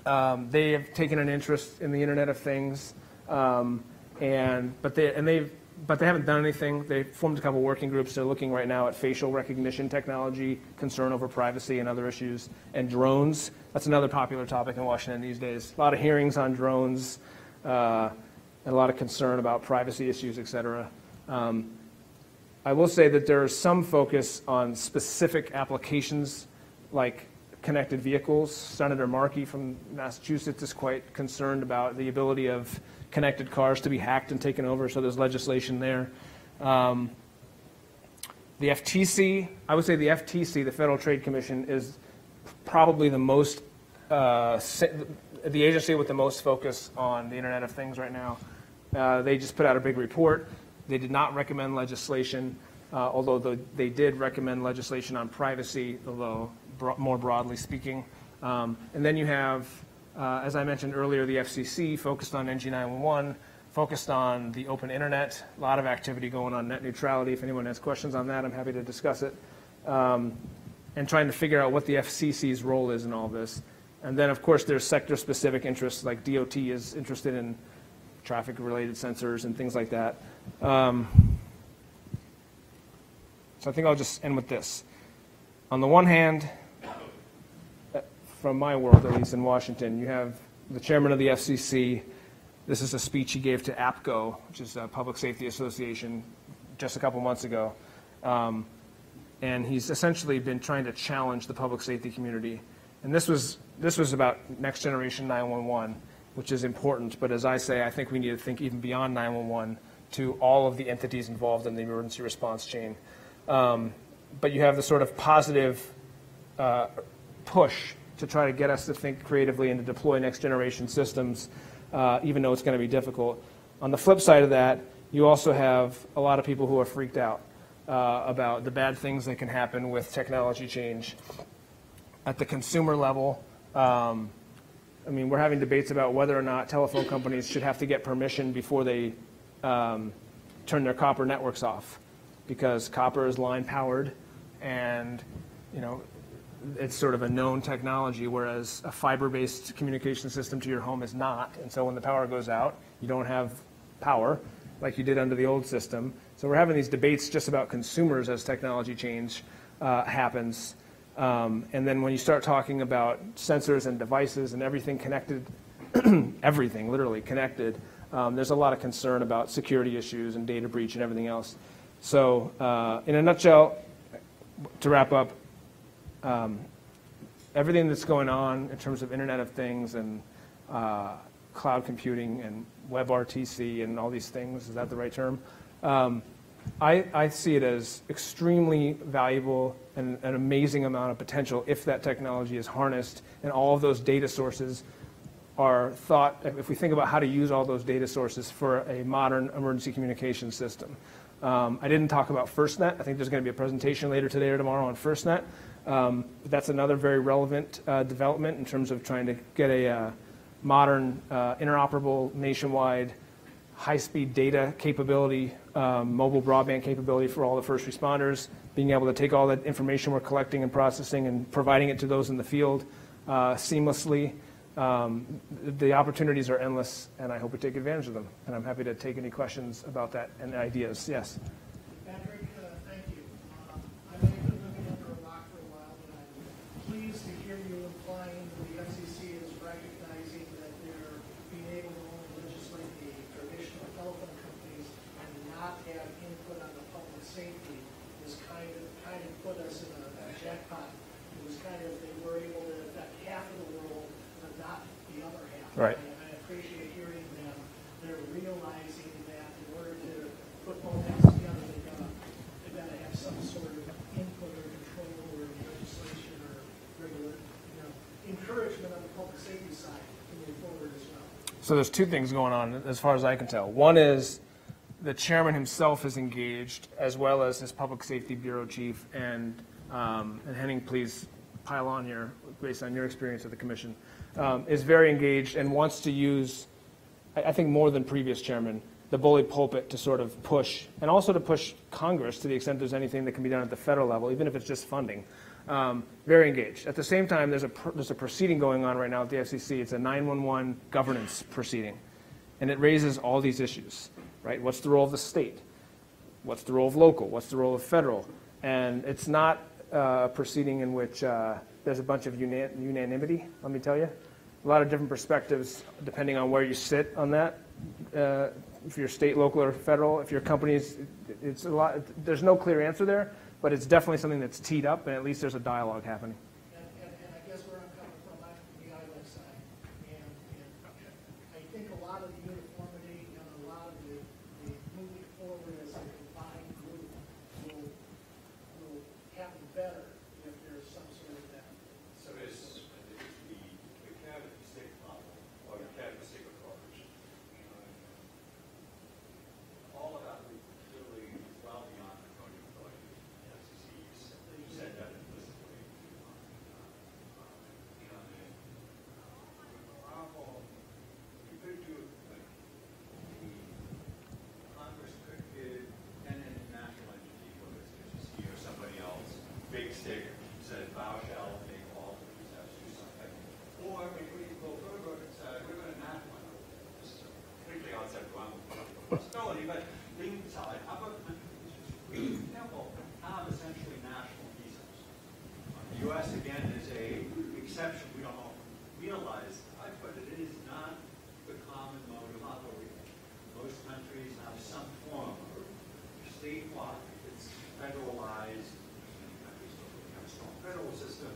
Speaker 1: Um, they have taken an interest in the Internet of Things, um, and but they and they've but they haven't done anything. They formed a couple working groups. They're looking right now at facial recognition technology, concern over privacy and other issues, and drones. That's another popular topic in Washington these days. A lot of hearings on drones, uh, and a lot of concern about privacy issues, et cetera. Um, I will say that there is some focus on specific applications like connected vehicles. Senator Markey from Massachusetts is quite concerned about the ability of connected cars to be hacked and taken over, so there's legislation there. Um, the FTC, I would say the FTC, the Federal Trade Commission, is probably the most, uh, the agency with the most focus on the Internet of Things right now. Uh, they just put out a big report. They did not recommend legislation, uh, although the, they did recommend legislation on privacy, although bro more broadly speaking. Um, and then you have uh, as I mentioned earlier, the FCC focused on NG911, focused on the open internet, a lot of activity going on net neutrality. If anyone has questions on that, I'm happy to discuss it. Um, and trying to figure out what the FCC's role is in all this. And then, of course, there's sector-specific interests, like DOT is interested in traffic-related sensors and things like that. Um, So I think I'll just end with this. On the one hand, from my world, at least in Washington, you have the chairman of the FCC. This is a speech he gave to APCO, which is a Public Safety Association, just a couple months ago. Um, and he's essentially been trying to challenge the public safety community. And this was, this was about next generation 911, which is important, but as I say, I think we need to think even beyond 911 to all of the entities involved in the emergency response chain. Um, but you have the sort of positive uh, push to try to get us to think creatively and to deploy next generation systems, uh, even though it's going to be difficult. On the flip side of that, you also have a lot of people who are freaked out uh, about the bad things that can happen with technology change. At the consumer level, um, I mean, we're having debates about whether or not telephone companies should have to get permission before they um, turn their copper networks off, because copper is line powered, and you know, it's sort of a known technology, whereas a fiber-based communication system to your home is not. And so when the power goes out, you don't have power like you did under the old system. So we're having these debates just about consumers as technology change uh, happens. Um, and then when you start talking about sensors and devices and everything connected, everything literally connected, um, there's a lot of concern about security issues and data breach and everything else. So uh, in a nutshell, to wrap up, um, everything that's going on in terms of Internet of Things and uh, cloud computing and WebRTC and all these things, is that the right term? Um, I, I see it as extremely valuable and an amazing amount of potential if that technology is harnessed and all of those data sources are thought, if we think about how to use all those data sources for a modern emergency communication system. Um, I didn't talk about FirstNet. I think there's going to be a presentation later today or tomorrow on FirstNet. Um, that's another very relevant uh, development in terms of trying to get a uh, modern, uh, interoperable, nationwide, high-speed data capability, um, mobile broadband capability for all the first responders, being able to take all that information we're collecting and processing and providing it to those in the field uh, seamlessly. Um, the opportunities are endless, and I hope we take advantage of them. And I'm happy to take any questions about that and ideas. Yes.
Speaker 6: Patrick, uh, thank you. Um, I know you've been living under a rock for a while, but I'm pleased to hear you implying that the FCC is recognizing that they're being able to only legislate the traditional telephone companies and not have input on the public safety was kind of, kind of put us in a a jackpot. It was kind of, they were able to affect half of the world, but not the other half.
Speaker 1: Right.
Speaker 6: I I appreciate hearing them, they're realizing that in order to put both halves together, they've got to, they've got to have some sort of input or control or legislation or regular, you know, encouragement on the public safety side to move forward as well.
Speaker 1: So there's two things going on, as far as I can tell. One is the chairman himself is engaged, as well as his public safety bureau chief. And, um, and Henning, please pile on here, based on your experience at the commission, um, is very engaged and wants to use, I, I think more than previous chairman, the bully pulpit to sort of push, and also to push Congress to the extent there's anything that can be done at the federal level, even if it's just funding. Um, very engaged. At the same time, there's a, there's a proceeding going on right now at the FCC. It's a 911 governance proceeding. And it raises all these issues, right? What's the role of the state? What's the role of local? What's the role of federal? And it's not uh, a proceeding in which uh, there's a bunch of una- unanimity, let me tell you. A lot of different perspectives depending on where you sit on that. Uh, if you're state, local, or federal, if your company's, it's a lot, there's no clear answer there, but it's definitely something that's teed up, and at least there's a dialogue happening.
Speaker 6: And, and, and I guess where I'm coming from, I'm from the island side, and, and I think a lot of the uniformity and a lot of the, the moving forward as a combined group will, will happen better if there's some sort of that.
Speaker 2: So it's, it's the, the cabinet stick model, or the cabinet stick approach. All of that would clearly well beyond the code of authority. The FCC's said that implicitly. You know, the, honorable, you could do, like, the Congress could give an international entity, whether it's FCC or somebody else, big stick, said thou shalt make all of these, do something. Or we could go further and say, we're going to nationalize it. This is completely outside the realm of possibility, but leaving aside, other countries, for example, have essentially national visas. The U.S. again is a We don't often realize that, but it is not the common mode of operating. Most countries have some form of statewide, it's federalized, many countries don't really have a strong federal system.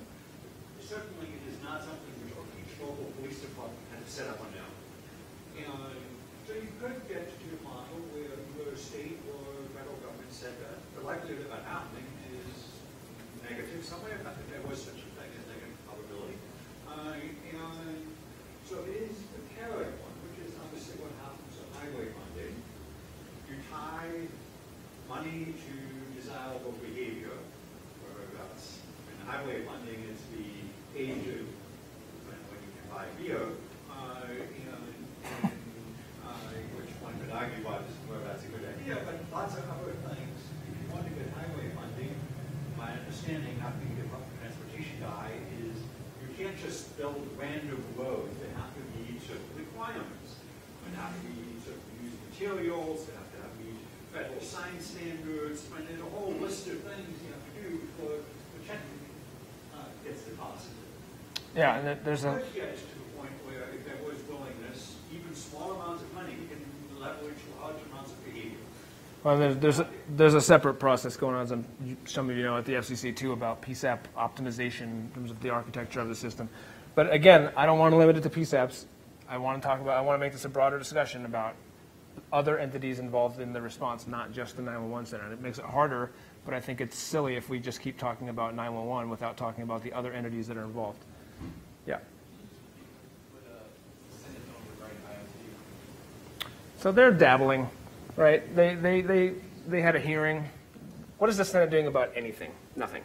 Speaker 2: Certainly, it is not something which each local police department had set up on their own. And so you could get to a model where the state or federal government said that the likelihood of that happening is negative somewhere, there was such a thing as negative probability. Uh, and so it is the carrot one, which is obviously what happens with highway funding. You tie money to desirable behavior, in highway funding is the age when you can buy beer, uh, and, and, uh, which one could argue about this, whether that's a good idea, but lots of other things. If you want to get highway funding, my understanding, not being a transportation guy, is you build random roads, there have to meet certain requirements. They have to be certain used materials, They have to have meet federal sign standards, and there's a whole list of things you have to do before the check uh, gets deposited.
Speaker 1: Yeah, and there's a,
Speaker 2: Could get to the point where if there was willingness, even small amounts of money can leverage large amounts of behavior.
Speaker 1: well, there's, there's, a- there's a separate process going on, some, some of you know, at the FCC too, about PSAP optimization in terms of the architecture of the system. But again, I don't want to limit it to PSAPs. I want to talk about, I want to make this a broader discussion about other entities involved in the response, not just the 911 center. And it makes it harder, but I think it's silly if we just keep talking about 911 without talking about the other entities that are involved. Yeah. So they're dabbling, right? They, they, they, they had a hearing. What is the Senate doing about anything? Nothing.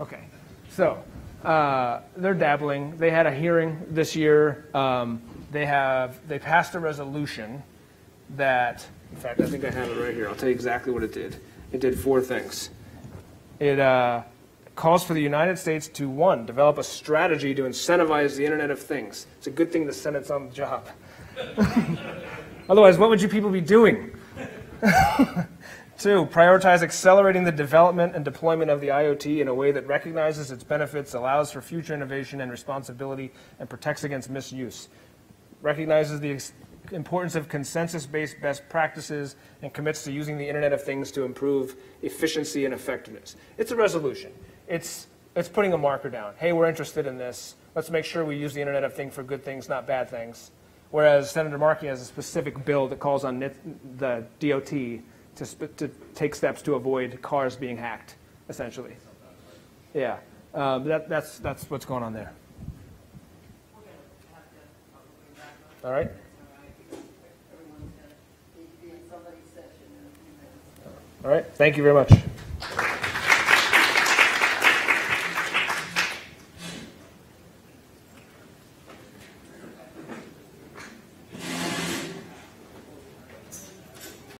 Speaker 1: Okay. So uh, they're dabbling. They had a hearing this year. Um, they have they passed a resolution that, in fact, I think I have it right here. I'll tell you exactly what it did. It did four things. It uh, calls for the United States to one develop a strategy to incentivize the Internet of Things. It's a good thing the Senate's on the job. Otherwise, what would you people be doing? Two, prioritize accelerating the development and deployment of the IoT in a way that recognizes its benefits, allows for future innovation and responsibility, and protects against misuse. Recognizes the importance of consensus-based best practices and commits to using the Internet of Things to improve efficiency and effectiveness. It's a resolution. It's, it's putting a marker down. Hey, we're interested in this. Let's make sure we use the Internet of Things for good things, not bad things. Whereas Senator Markey has a specific bill that calls on the DOT to, to take steps to avoid cars being hacked, essentially. Yeah, um, that, that's, that's what's going on there. All right? All right, thank you very much.